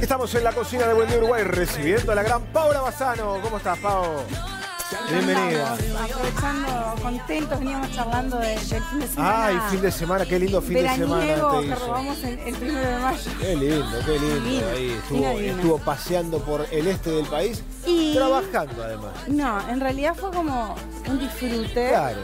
Estamos en la cocina de Buen Día Uruguay recibiendo a la gran Paula Bazano. ¿Cómo estás, Pau? Bienvenida. Aprovechando, contentos, veníamos charlando de- del fin de semana. Ay, fin de semana, qué lindo fin de semana veraniego te que hizo. robamos el, el primero de mayo. Qué lindo, qué lindo. Divino, Ahí estuvo, divino. estuvo paseando por el este del país, Y- trabajando además. No, en realidad fue como un disfrute. Claro.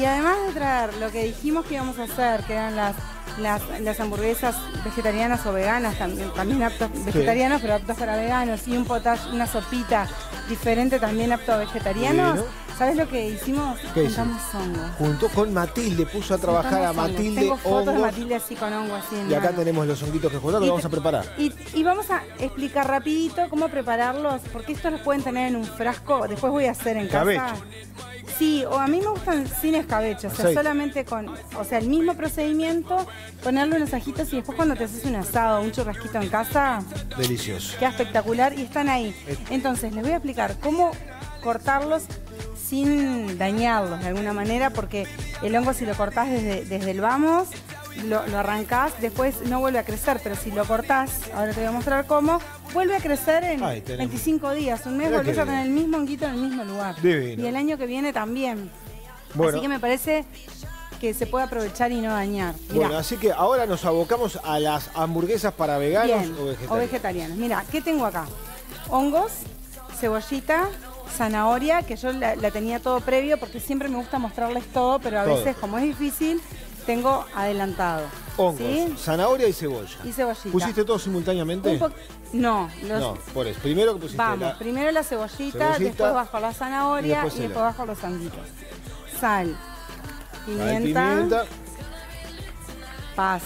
Y además de traer lo que dijimos que íbamos a hacer, que eran las, las, las hamburguesas vegetarianas o veganas, también, también aptos vegetarianas, pero aptos para veganos, y un potage, una sopita diferente también apto a vegetarianos. ¿Sabes lo que hicimos? ¿Qué Juntamos hongos. Junto con Matilde, puso a trabajar a Juntamos. Matilde Tengo fotos de. Matilde así con hongos así en Y acá mano. tenemos los honguitos que juntaron que Y vamos a preparar. Y, y vamos a explicar rapidito cómo prepararlos, porque estos los pueden tener en un frasco, después voy a hacer en Escabeche. casa. Sí, o a mí me gustan sin escabeche, o sea, Aceite. solamente con, o sea, el mismo procedimiento, ponerle unos ajitos y después cuando te haces un asado, un churrasquito en casa, Delicioso. queda espectacular y están ahí. Entonces, les voy a explicar cómo cortarlos sin dañarlos de alguna manera, porque el hongo si lo cortás desde, desde el vamos, lo, lo arrancás, después no vuelve a crecer, pero si lo cortás, ahora te voy a mostrar cómo, vuelve a crecer en tenemos. 25 días, un mes, volvés a tener el mismo honguito en el mismo lugar. Divino. Y el año que viene también. Bueno. Así que me parece que se puede aprovechar y no dañar. Mirá. Bueno, así que ahora nos abocamos a las hamburguesas para veganos Bien, o vegetarianos. o vegetarianos. Mira, ¿qué tengo acá? Hongos, cebollita, zanahoria, que yo la, la tenía todo previo porque siempre me gusta mostrarles todo, pero a Todo. veces, como es difícil, tengo adelantado. Hongos, ¿sí? zanahoria y cebolla. Y cebollita. ¿Pusiste todo simultáneamente? No, los- No, por eso. Primero que pusiste vamos, la- primero la cebollita, Cebollita, después bajo la y zanahoria después y después bajo los honguitos. Sal, pimienta. paz,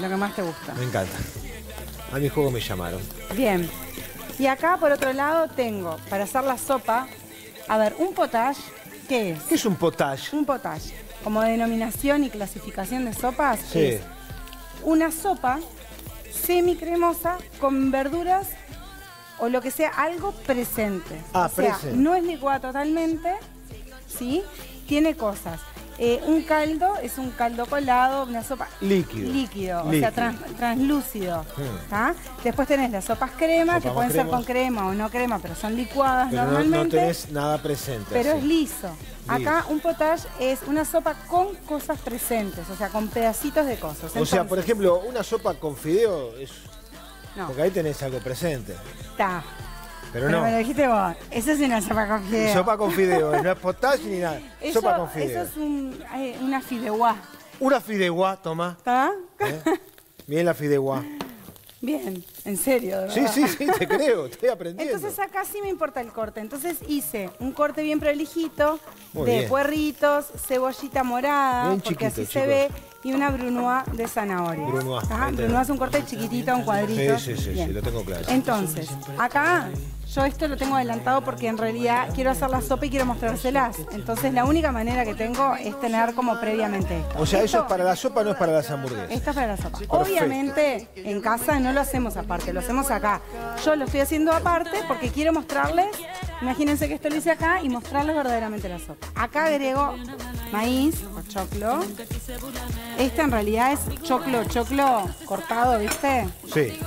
lo que más te gusta. Me encanta. A mi juego me llamaron. Bien. Y acá por otro lado tengo, para hacer la sopa, a ver, un potage, ¿qué es? ¿Qué es un potage? Un potage, como denominación y clasificación de sopas, Sí. es una sopa semicremosa con verduras o lo que sea, algo presente. Ah, o sea, presente. no es licuada totalmente, ¿sí? Tiene cosas. Eh, un caldo es un caldo colado, una sopa Líquido. líquido, o sea, trans- translúcido. Mm. Después tenés las sopas crema, Sopa que pueden ser con crema o no crema, pero son licuadas Pero no, no normalmente. tenés nada presente. Pero así. es liso. Acá un potage es una sopa con cosas presentes, o sea, con pedacitos de cosas. O sea, por ejemplo, una sopa con fideo es. no, Porque ahí tenés algo presente. está. Pero, Pero no. me lo dijiste vos. Eso es una sopa con fideo. Sopa con fideo, no es potage ni nada. Eso, sopa con eso fideo. es un- eh, una fideuá. Una fideuá, toma. ¿Está? ¿eh? Bien la fideuá. Bien, en serio, de Sí, sí, sí, te creo, estoy aprendiendo. Entonces acá sí me importa el corte. Entonces hice un corte bien prolijito Muy de bien. puerritos, cebollita morada, Bien porque así se ve, y una brunoise de zanahoria. Brunoise, Ajá, brunoise es un corte chiquitito, un cuadrito. Sí, sí, sí, sí, lo tengo claro. Entonces, acá yo esto lo tengo adelantado porque en realidad quiero hacer la sopa y quiero mostrárselas. Entonces la única manera que tengo es tener como previamente esto. O sea, eso es para la sopa, no es para las hamburguesas. esta es para la sopa. Obviamente en casa no lo hacemos aparte, lo hacemos acá. Yo lo estoy haciendo aparte porque quiero mostrarles, imagínense que esto lo hice acá y mostrarles verdaderamente la sopa. Acá agrego maíz o choclo. Este en realidad es choclo, choclo cortado, ¿viste? Sí.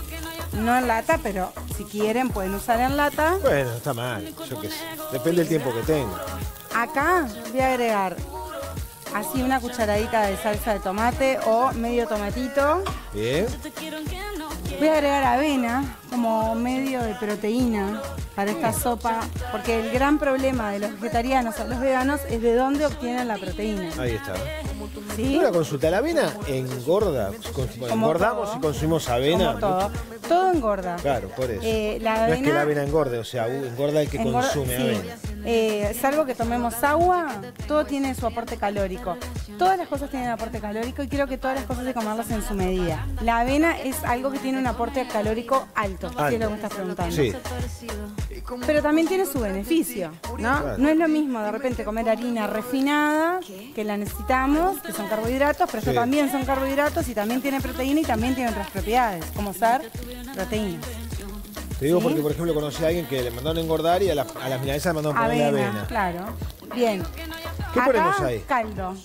No en lata, pero si quieren pueden usar en lata. Bueno, está mal, yo qué sé. Depende del tiempo que tenga. Acá voy a agregar así una cucharadita de salsa de tomate o medio tomatito. Bien. Voy a agregar avena como medio de proteína para esta sopa, porque el gran problema de los vegetarianos o los veganos es de dónde obtienen la proteína. Ahí está. ¿sí? Una consulta, ¿la avena engorda? Como ¿Engordamos todo. y consumimos avena? Como todo. Todo engorda. Claro, por eso. Eh, la no es que avena- la avena engorde, o sea, engorda el que Engorda- consume sí. avena. Eh, salvo que tomemos agua, todo tiene su aporte calórico. Todas las cosas tienen aporte calórico y creo que todas las cosas hay que comerlas en su medida. La avena es algo que tiene un aporte calórico alto, si es lo que me estás preguntando. Sí. Pero también tiene su beneficio, ¿no? Claro. No es lo mismo de repente comer harina refinada, que la necesitamos, que son carbohidratos, pero esto Sí. también son carbohidratos y también tiene proteína y también tiene otras propiedades, como ser proteína. Te digo ¿Sí? porque, por ejemplo, conocí a alguien que le mandaron a engordar y a, la- a las milanesas le mandaron a ponerle Avena, avena. claro. Bien. ¿Qué Acá, ponemos ahí? Caldo.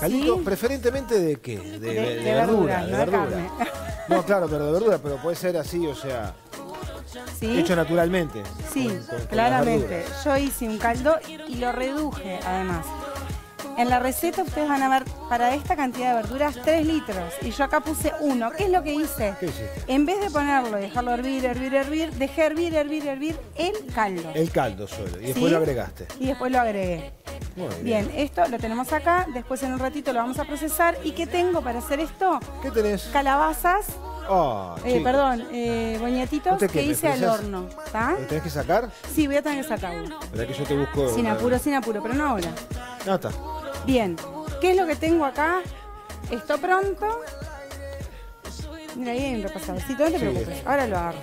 Caldito, ¿Sí? preferentemente de qué? De, De, de de verdura, de no verdura. claro, pero de verdura, pero puede ser así, o sea, ¿Sí? hecho naturalmente. Sí, con- con- claramente. Yo hice un caldo y lo reduje además. En la receta ustedes van a ver para esta cantidad de verduras 3 litros y yo acá puse uno. ¿Qué es lo que hice? ¿Qué hiciste? En vez de ponerlo y dejarlo hervir, hervir, hervir, dejé hervir, hervir, hervir el caldo. El caldo solo. Y después ¿Sí? lo agregaste. Y después lo agregué. Muy bien. Bien, esto lo tenemos acá, después en un ratito lo vamos a procesar. ¿Y qué tengo para hacer esto? ¿Qué tenés? Calabazas, Ah, eh, perdón, eh, boñatitos No que hice al horno. ¿Lo tenés que sacar? Sí, voy a tener que sacarlo. ¿Verdad que yo te busco? Sin apuro, sin apuro, pero no ahora. Ah, está. Bien, ¿qué es lo que tengo acá? Esto pronto. Mira, un repasadorcito, no te preocupes, ahora lo agarro.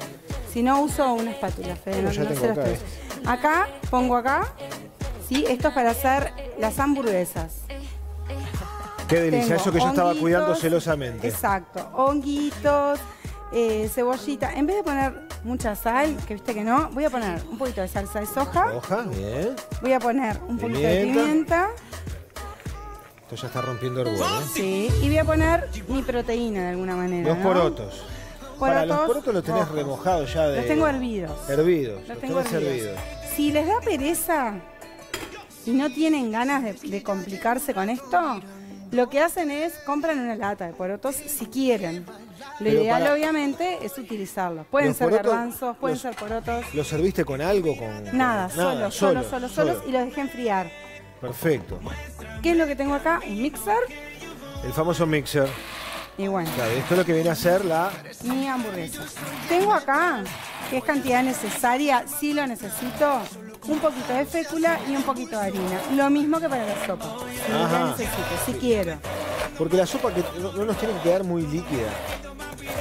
Si no uso una espátula, Fede, no, se las acá, tuve. Acá, pongo acá, ¿sí? Esto es para hacer las hamburguesas. Qué delicia, eso que yo estaba cuidando celosamente. Exacto, honguitos, eh, cebollita. En vez de poner mucha sal, que viste que no, voy a poner un poquito de salsa de soja, Hoja, bien. voy a poner un poquito de Pimienta. Esto ya está rompiendo orgullo, ¿eh? Sí, y voy a poner mi proteína de alguna manera. Los ¿no? porotos. Para los Porotos los tenés rojos. remojados ya de... Los tengo hervidos. Hervidos. Los Los, tengo hervidos. hervidos. Si les da pereza y no tienen ganas de, de complicarse con esto, lo que hacen es compran una lata de porotos si quieren. Lo Pero ideal, para- obviamente, es utilizarlos. Pueden Los ser porotos, garbanzos, pueden los- ser porotos. ¿Los serviste con algo? Con, con- Nada, solo, solo, solo, solos y los dejé enfriar. Perfecto. ¿Qué es lo que tengo acá? Un mixer El famoso mixer. y bueno, Claro, esto es lo que viene a ser la... mi hamburguesa. Tengo acá, que es cantidad necesaria, si lo necesito, un poquito de fécula y un poquito de harina. Lo mismo que para la sopa. Si la necesito, si quiero. Porque la sopa que no, no nos tiene que quedar muy líquida.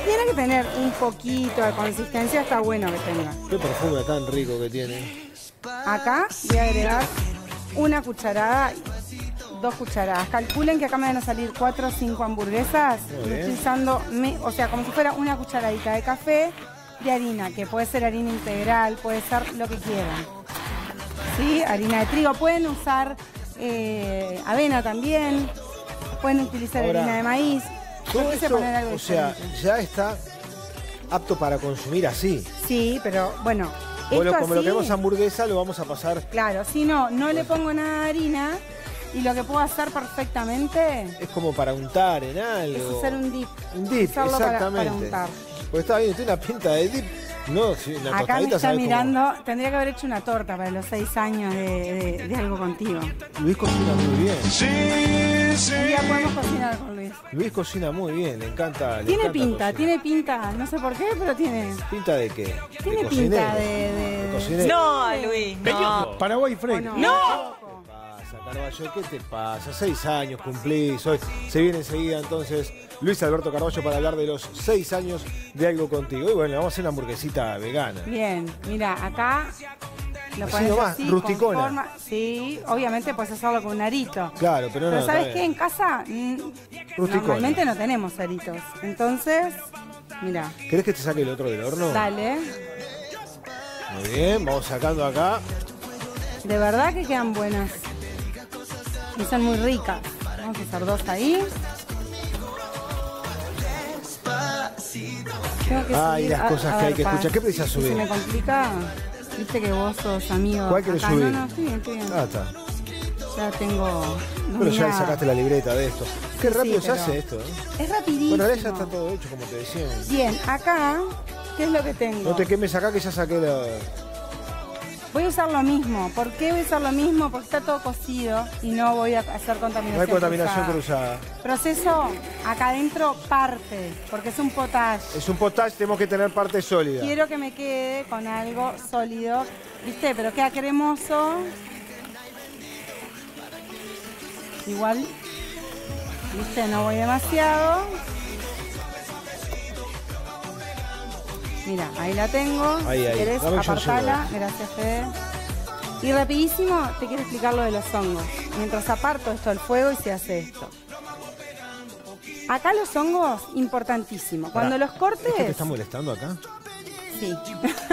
Tiene que tener un poquito de consistencia, está bueno que tenga. Qué perfume tan rico que tiene. Acá voy a agregar una cucharada, dos cucharadas. Calculen que acá me van a salir cuatro o cinco hamburguesas. Muy estoy usando, o sea, como si fuera una cucharadita de café de harina, que puede ser harina integral, puede ser lo que quieran. ¿Sí? Harina de trigo. Pueden usar eh, avena también. Pueden utilizar Ahora, harina de maíz. Yo Todo quise esto, poner algo o sea, ya está apto para consumir así. Sí, pero bueno. O lo- esto como lo queremos hamburguesa, lo vamos a pasar. Claro, si no, no le pongo nada de harina y lo que puedo hacer perfectamente Es como para untar en algo. es hacer un dip. Un dip, Usarlo para- exactamente. para untar. Porque está bien, tiene una pinta de dip. No, sí, la Acá me está cómo- mirando, tendría que haber hecho una torta para los seis años de, de- de algo contigo. Luis cocina muy bien. Un día podemos cocinar con Luis. Luis cocina muy bien, le encanta. le Tiene encanta pinta, cocinar. tiene pinta, no sé por qué, pero tiene, ¿Pinta de qué? tiene de pinta de... de-. No, Luis, no. Paraguay ¿o Freire. no? ¿Qué pasa, Carballo? ¿Qué te pasa? Seis años cumplís. Hoy se viene enseguida entonces Luis Alberto Carballo para hablar de los seis años de algo contigo. Y bueno, vamos a hacer una hamburguesita vegana. Bien, mira, acá lo Así nomás, así, rusticona. con forma- Sí, obviamente puedes hacerlo con un arito. Claro, pero no. Pero ¿sabes qué? En casa mm, normalmente no tenemos aritos. Entonces, mira, ¿Querés que te saque el otro del horno? dale. Muy bien, vamos sacando acá. De verdad que quedan buenas. Y son muy ricas. Vamos a hacer dos ahí. Tengo que Ay, subir- las cosas a que hay ver, que escuchar. ¿Qué precisas subir? Se me complica. Viste que vos sos amigo. ¿Cuál querés acá. subir? No, no, estoy bien, estoy bien. Ah, está. Ya tengo. Pero ya le dominada. sacaste la libreta de esto. Qué Sí, rápido sí, se hace esto, ¿eh? Es rapidísimo. Bueno, ahora ya está todo hecho, como te decía. Bien, acá, ¿qué es lo que tengo? No te quemes acá que ya saqué la. Voy a usar lo mismo. ¿Por qué voy a usar lo mismo? Porque está todo cocido y no voy a hacer contaminación. No hay contaminación cruzada. cruzada. Proceso acá adentro parte, porque es un potage. Es un potage, tenemos que tener parte sólida. Quiero que me quede con algo sólido, ¿viste? Pero queda cremoso. Igual, ¿viste? No voy demasiado. Mira, ahí la tengo. Ahí, ahí. querés, llevo. Gracias, Fede. Y rapidísimo te quiero explicar lo de los hongos. Mientras aparto esto al fuego y se hace esto. Acá los hongos, importantísimo. Cuando los cortes... ¿Esto te está molestando acá? Sí.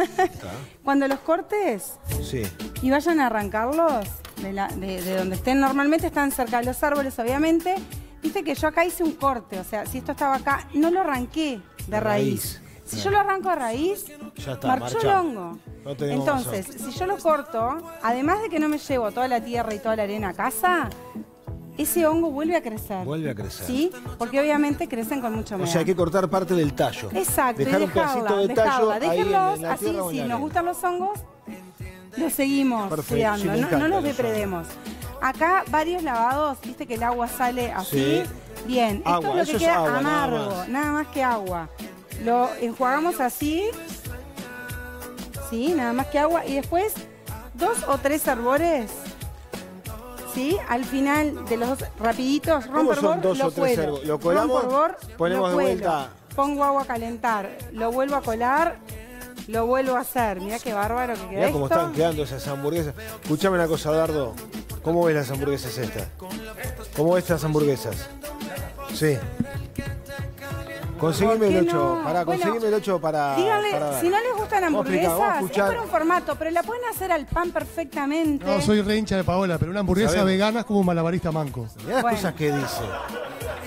Cuando los cortes Sí. y vayan a arrancarlos de, la- de- de donde estén, normalmente están cerca de los árboles, obviamente. Viste que yo acá hice un corte, o sea, si esto estaba acá, no lo arranqué, de raíz. Si yo lo arranco de raíz, Ya está, marchó el hongo. No Entonces, si yo lo corto, además de que no me llevo toda la tierra y toda la arena a casa, ese hongo vuelve a crecer. Vuelve a crecer. ¿Sí? Porque obviamente crecen con mucha O humedad. sea, hay que cortar parte del tallo. Exacto, Dejar y un pedacito dejarla, de tallo dejarla. en, Déjenlos en la así, o si nos gustan los hongos, los seguimos Perfecto, cuidando, sí, no, los depredemos. Acá varios lavados, viste que el agua sale así. Sí. Bien, esto Agua, es lo que es queda nada amargo, más. nada más que agua. Lo enjuagamos así, sí, nada más que agua. Y después, dos o tres hervores, sí, al final de los rapiditos, ¿Cómo romper son dos lo o tres cuelo. hervos? ¿Lo colamos? Ponemos lo de vuelta. Pongo agua a calentar, lo vuelvo a colar, lo vuelvo a hacer. Mirá qué bárbaro que queda Mirá cómo esto. están quedando esas hamburguesas. Escuchame una cosa, Dardo. ¿Cómo ves las hamburguesas estas? ¿Cómo ves estas hamburguesas? Sí. Conseguime ¿Por el qué 8. no? Pará, Bueno, conseguime el 8 para. Para dar. si no les gustan hamburguesas, vamos a es escuchar. por un formato, pero la pueden hacer al pan perfectamente. No, soy re hincha de Paola, pero una hamburguesa vegana es como un malabarista manco. Mirá las Bueno. cosas que dice.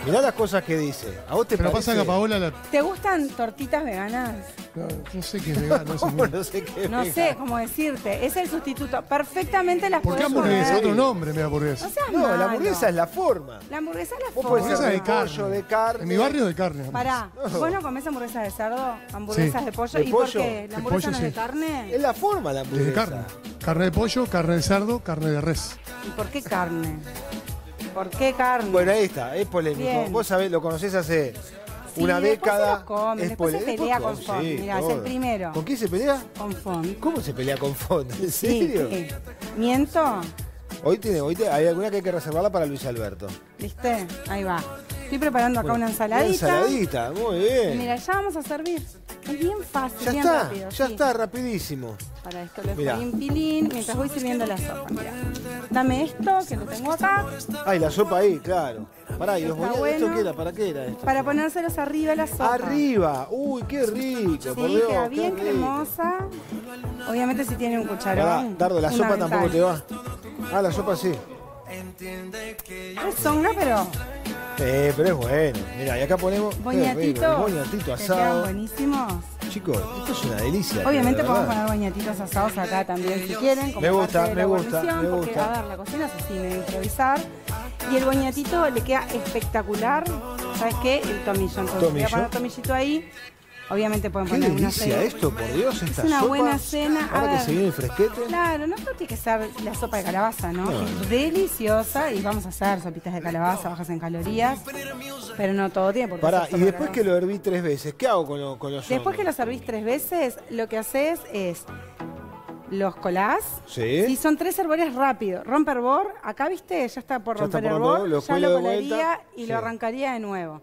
Mirá las cosas que dice. ¿A vos te Pero parece? pasa que a Paola la- ¿Te gustan tortitas veganas? no, no sé qué es vegano. eso ¿Cómo no- no sé qué? No sé cómo decirte, es el sustituto. Perfectamente las ¿Por qué podés hamburguesa? poner. Otro nombre me da hamburguesa. No seas No, la hamburguesa es la forma. La hamburguesa es la Vos podés forma. Hamburguesa de de pollo, carne. de carne. En mi barrio de carne. Pará, No. ¿vos no comés hamburguesas de cerdo? ¿Hamburguesas Sí. de pollo? ¿De ¿Y por pollo? qué? De ¿La hamburguesa pollo, no es de sí. carne? Es la forma la hamburguesa. Desde carne. Carne de pollo, carne de cerdo, carne de res. ¿Y por qué carne? ¿Por qué carne? Bueno, ahí está, es polémico. Bien. Vos sabés, lo conocés hace Sí, una se década. comen, es después se pelea con Fon. Mirá, es el primero. ¿Con quién se pelea? Con fond. ¿Cómo se pelea con Fon? ¿En Sí, serio? ¿Miento? Hoy tiene, hoy te- hay alguna que hay que reservarla para Luis Alberto. ¿Viste? Ahí va. Estoy preparando acá Bueno, una ensaladita. Una ensaladita, muy bien. mira, ya vamos a servir. Es bien fácil, ya bien está, rápido. ya sí. está, rapidísimo. Para esto lo dejo en pilín mientras voy sirviendo la sopa. Mirá. Dame esto, que lo tengo acá, Ay, la sopa ahí, claro. Pará, ¿y los Está? ¿Esto bueno. qué era? ¿Para qué era esto? para ponérselos arriba la sopa. Arriba. Uy, qué rico, por Sí, Dios, queda qué bien rico. cremosa. Obviamente si tiene un Pará, cucharón. Dardo, la sopa tampoco te va. Ah, la sopa sí. Es zonga, pero Eh, pero es bueno. Mira, y acá ponemos. qué rico. Boñatito que asado. buenísimos. Chicos, esto es una delicia. Obviamente de podemos poner boñatitos asados acá también si quieren. Como Me gusta, parte de me la gusta, me porque, gusta. a ver, la cocina es así, medio improvisar. Y el boñatito le queda espectacular. ¿Sabes qué? El tomillo. Entonces voy Tomillo. a poner tomillito ahí. Obviamente pueden Qué poner una delicia cebolla. esto, por Dios, esta una sopa. buena cena. A Ahora que se viene el fresquete. Claro, no tiene que ser la sopa de calabaza, ¿no? No. Es deliciosa y vamos a hacer sopitas de calabaza bajas en calorías, pero no todo tiene por qué Pará, y de después que lo herví tres veces, ¿qué hago con, lo- con los Después que lo servís tres veces, lo que haces es los colás. Sí. Si son tres herbores rápido, rompe hervor, acá viste, ya está por Ya está romper por romper, lo ya lo colaría vuelta. y Sí. lo arrancaría de nuevo.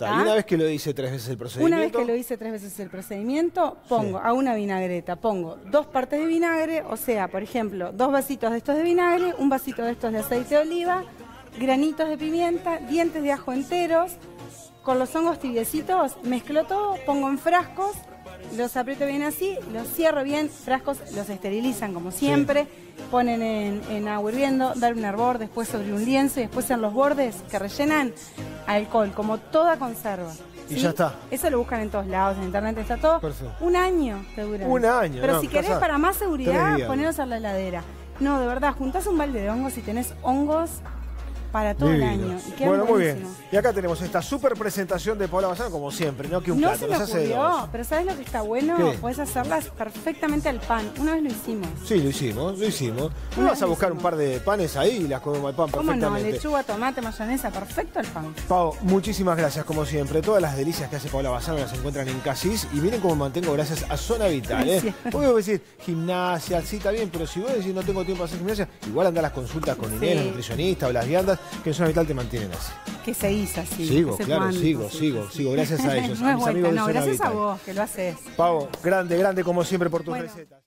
Y una vez que lo hice tres veces el procedimiento. Una vez que lo hice tres veces el procedimiento, pongo a una vinagreta, pongo dos partes de vinagre, o sea, por ejemplo, dos vasitos de estos de vinagre, un vasito de estos de aceite de oliva, granitos de pimienta, dientes de ajo enteros, con los hongos tibiecitos, mezclo todo, pongo en frascos, los aprieto bien así, los cierro bien, frascos los esterilizan como siempre, ponen en, en agua hirviendo, dar un hervor, después sobre un lienzo y después en los bordes que rellenan alcohol, como toda conserva. Y ya está. Eso lo buscan en todos lados, en internet está todo. Perfecto. Un año te dura. Un año, Pero no, si querés para más seguridad, poneros a la heladera. No, de verdad, juntás un balde de hongos y tenés hongos para todo el año. Y Bueno, muy bien. Y acá tenemos esta super presentación de Paola Bazán, como siempre, ¿no? Que un No plato, se me nos hace ocurrió, pero ¿sabes lo que está bueno? ¿Qué? Puedes hacerlas perfectamente al pan. Una vez lo hicimos. Sí, lo hicimos, lo hicimos. ¿No Una vas a buscar un par de panes ahí y las comemos al pan ¿Cómo no? perfectamente? Lechuga, tomate, mayonesa, perfecto al pan. Pau, muchísimas gracias como siempre. Todas las delicias que hace Paola Bazán las encuentran en Casís. Y miren cómo me mantengo gracias a Zona Vital. ¿eh? Vos vos decir gimnasia, sí, está bien, pero si vos decís no tengo tiempo para hacer gimnasia, igual anda a las consultas con Inés, Sí. la nutricionista o las viandas, que en Zona Vital te mantienen así. Que se hizo así. sigo, claro, cuánto, sigo, sí. sigo, sigo. Gracias a ellos, no a mis vuelta, amigos de no, Zona gracias a vos que lo haces. Pau, grande, grande como siempre por tus Bueno. recetas.